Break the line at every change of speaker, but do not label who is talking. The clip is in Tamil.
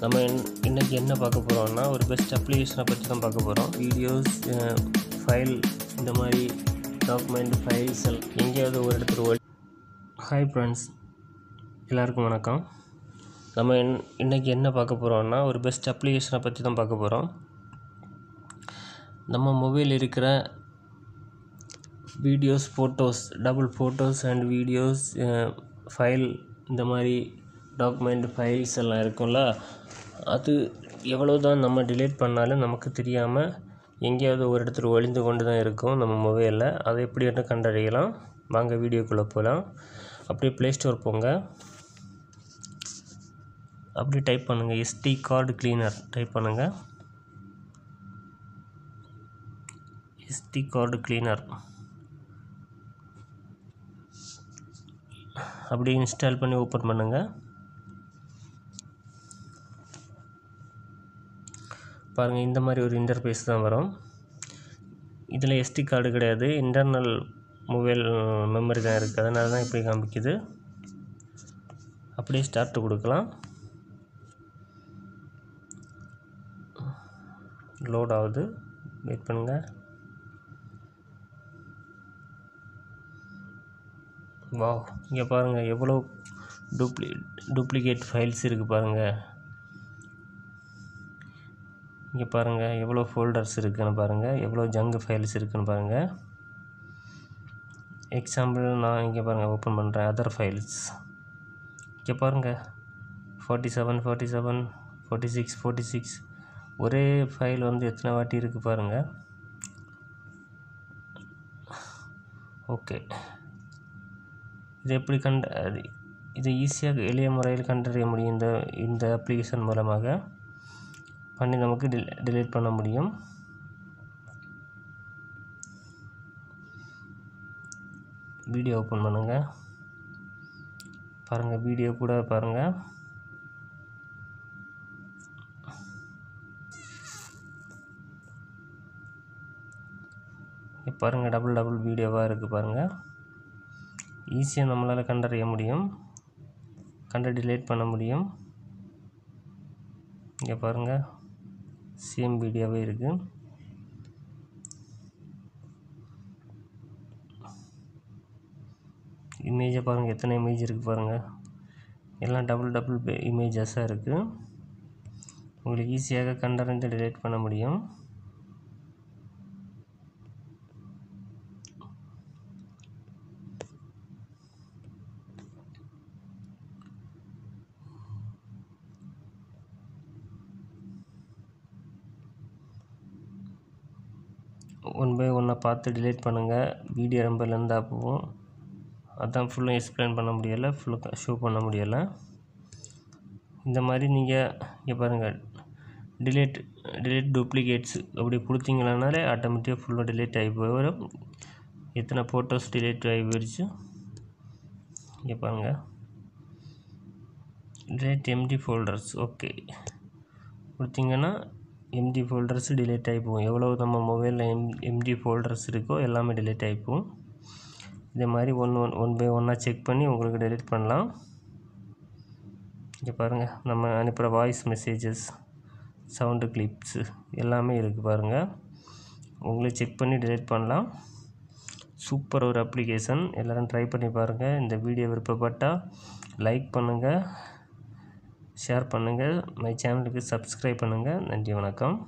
நம்ம இன்றைக்கி என்ன பார்க்க போகிறோம்னா ஒரு பெஸ்ட் அப்ளிகேஷனை பற்றி தான் பார்க்க போகிறோம் வீடியோஸ் ஃபைல் இந்த மாதிரி டாக்குமெண்ட் ஃபைல்ஸ் எங்கேயாவது ஒரு இடத்துல ஓடி ஹாய் ஃப்ரெண்ட்ஸ் எல்லாருக்கும் வணக்கம். நம்ம இன்றைக்கி என்ன பார்க்க போகிறோம்னா ஒரு பெஸ்ட் அப்ளிகேஷனை பற்றி தான் பார்க்க போகிறோம் நம்ம மொபைல் இருக்கிற videos photos double photos and videos file இந்த மாதிரி டாக்குமெண்ட் ஃபைல்ஸ் எல்லாம் இருக்கும்ல அது எவ்வளோ தான் நம்ம டிலீட் பண்ணாலும் நமக்கு தெரியாமல் எங்கேயாவது ஒரு இடத்துல ஒளிந்து கொண்டு தான் இருக்கும் நம்ம மொபைலில் அதை எப்படி வந்து கண்டறியலாம். வாங்க வீடியோக்குள்ளே போகலாம் அப்படியே ப்ளே ஸ்டோர் போங்க. அப்படி டைப் பண்ணுங்கள் எஸ்டி கார்டு கிளீனர் டைப் பண்ணுங்கள் எஸ்டி கார்டு கிளீனர் அப்படி இன்ஸ்டால் பண்ணி ஓப்பன் பண்ணுங்கள் பாருங்கள் இந்த மாதிரி ஒரு இன்டர்ஃபேஸ் தான் வரும். இதில் எஸ்டி கார்டு கிடையாது. இன்டர்னல் மொபைல் மெமரி தான் இருக்குது அதனால தான் இப்படி காமிக்குது. அப்படியே ஸ்டார்ட் கொடுக்கலாம். லோட் ஆகுது. வெயிட் பண்ணுங்கள் வா இங்கே பாருங்கள் எவ்வளோ டூப்ளி டூப்ளிகேட் ஃபைல்ஸ் இருக்குது பாருங்கள் இங்கே பாருங்கள் எவ்வளோ ஃபோல்டர்ஸ் இருக்குதுன்னு பாருங்கள் எவ்வளோ ஜங்கு ஃபைல்ஸ் இருக்குதுன்னு பாருங்கள் எக்ஸாம்பிள் நான் இங்கே பாருங்கள் ஓப்பன் பண்ணுறேன் அதர் ஃபைல்ஸ் இங்கே பாருங்கள் forty seven forty seven forty six forty six ஒரே ஃபைல் வந்து எத்தனை வாட்டி இருக்குது பாருங்கள் ஓகே இது எப்படி கண்ட இது ஈஸியாக எளிய முறையில் கண்டறிய முடியும் இந்த இந்த அப்ளிகேஷன் மூலமாக? பண்ணி நமக்கு டிலீட் பண்ண முடியும். வீடியோ ஓப்பன் பண்ணுங்கள் பாருங்கள் வீடியோ கூட பாருங்கள் பாருங்கள் டபுள் டபுள் வீடியோவாக இருக்குது பாருங்கள் ஈஸியாக நம்மளால் கண்டறிய முடியும். கண்டு டிலேட் பண்ண முடியும். இங்கே பாருங்கள் சேம் வீடியோவே இருக்குது இமேஜை பாருங்கள் எத்தனை இமேஜ் இருக்குது பாருங்கள் எல்லாம் டபுள் டபுள் இமேஜஸாக இருக்குது உங்களுக்கு ஈஸியாக கண்டறிந்து டிலேட் பண்ண முடியும். ஒன் பை ஒன்னாக பார்த்து டிலீட் பண்ணுங்கள் வீடியோ ரொம்ப லெந்தாக போகும். அதான் ஃபுல்லாக எக்ஸ்பிளைன் பண்ண முடியலை. ஃபுல்லாக ஷோ பண்ண முடியலை. இந்த மாதிரி நீங்கள் இங்கே பாருங்கள் டிலேட் டிலேட் டூப்ளிகேட்ஸ் அப்படி கொடுத்தீங்களானாலே ஆட்டோமேட்டிக்காக ஃபுல்லாக டிலேட் ஆகி போயிடும் எத்தனை ஃபோட்டோஸ் டிலேட் ஆகி போயிடுச்சு இங்கே பாருங்கள் டிலேட் எம்டி ஃபோல்டர்ஸ் ஓகே கொடுத்தீங்கன்னா எம்டி ஃபோல்டர்ஸ் டிலேட் ஆகிப்போம் எவ்வளோ நம்ம மொபைலில் எம் எம்டி ஃபோல்டர்ஸ் இருக்கோ எல்லாமே டிலேட் ஆகிப்போம் இதே மாதிரி ஒன் ஒன் ஒன் பை ஒன்னாக செக் பண்ணி உங்களுக்கு டெலிட் பண்ணலாம். இங்கே பாருங்கள் நம்ம அனுப்புகிற வாய்ஸ் மெசேஜஸ் சவுண்டு கிளிப்ஸு எல்லாமே இருக்குது பாருங்கள் உங்களே செக் பண்ணி டெலிட் பண்ணலாம். சூப்பர் ஒரு அப்ளிகேஷன் எல்லோரும் ட்ரை பண்ணி பாருங்கள் இந்த வீடியோ விருப்பப்பட்டால் லைக் பண்ணுங்கள் ஷேர் பண்ணுங்கள். மை சேனலுக்கு சப்ஸ்கிரைப் பண்ணுங்கள். நன்றி வணக்கம்.